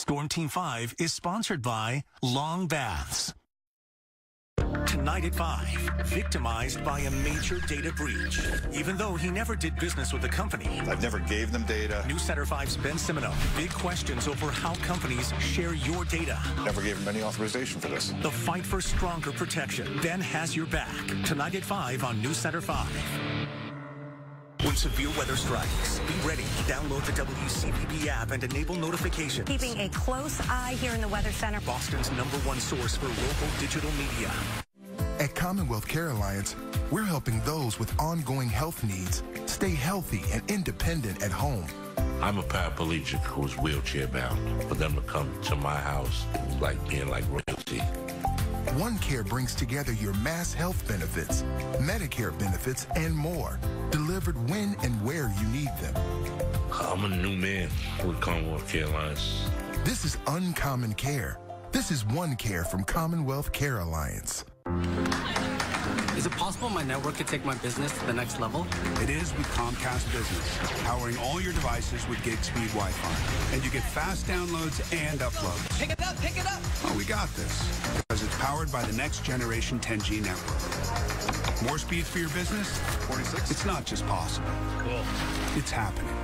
Storm Team 5 is sponsored by Long Baths. Tonight at 5, victimized by a major data breach. Even though he never did business with the company. I've never gave them data. News Center 5's Ben Simmoneau. Big questions over how companies share your data. Never gave them any authorization for this. The fight for stronger protection. Ben has your back. Tonight at 5 on News Center 5. When severe weather strikes, be ready. Download the WCVB app and enable notifications. Keeping a close eye here in the Weather Center. Boston's number one source for local digital media. At Commonwealth Care Alliance, we're helping those with ongoing health needs stay healthy and independent at home. I'm a paraplegic who's wheelchair bound. For them to come to my house is like being like royalty. One Care brings together your MassHealth benefits, Medicare benefits, and more, delivered when and where you need them. I'm a new man with Commonwealth Care Alliance. This is uncommon care. This is One Care from Commonwealth Care Alliance. Is it possible my network could take my business to the next level? It is with Comcast Business, powering all your devices with gig speed Wi-Fi. And you get fast downloads and uploads. Pick it up, pick it up! Oh, we got this. Because it's powered by the next generation 10G network. More speed for your business? 46. It's not just possible. Cool. It's happening.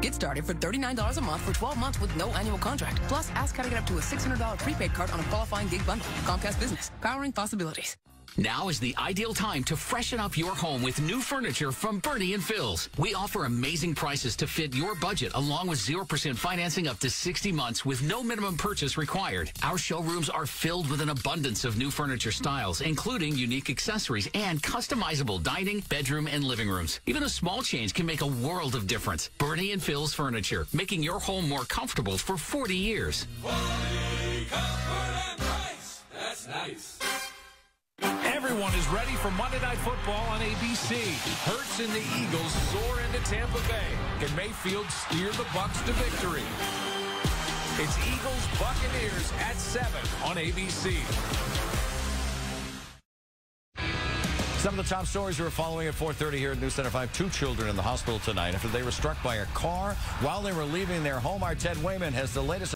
Get started for $39 a month for 12 months with no annual contract. Plus, ask how to get up to a $600 prepaid card on a qualifying gig bundle. Comcast Business, powering possibilities. Now is the ideal time to freshen up your home with new furniture from Bernie and Phil's. We offer amazing prices to fit your budget, along with 0% financing up to 60 months with no minimum purchase required. Our showrooms are filled with an abundance of new furniture styles, including unique accessories and customizable dining, bedroom, and living rooms. Even a small change can make a world of difference. Bernie and Phil's Furniture, making your home more comfortable for 40 years. Quality, comfort, and price. That's nice. Everyone is ready for Monday Night Football on ABC. Hurts and the Eagles soar into Tampa Bay. Can Mayfield steer the Bucs to victory? It's Eagles Buccaneers at 7 on ABC. Some of the top stories we're following at 4.30 here at News Center 5. Two children in the hospital tonight after they were struck by a car while they were leaving their home. Our Ted Wayman has the latest.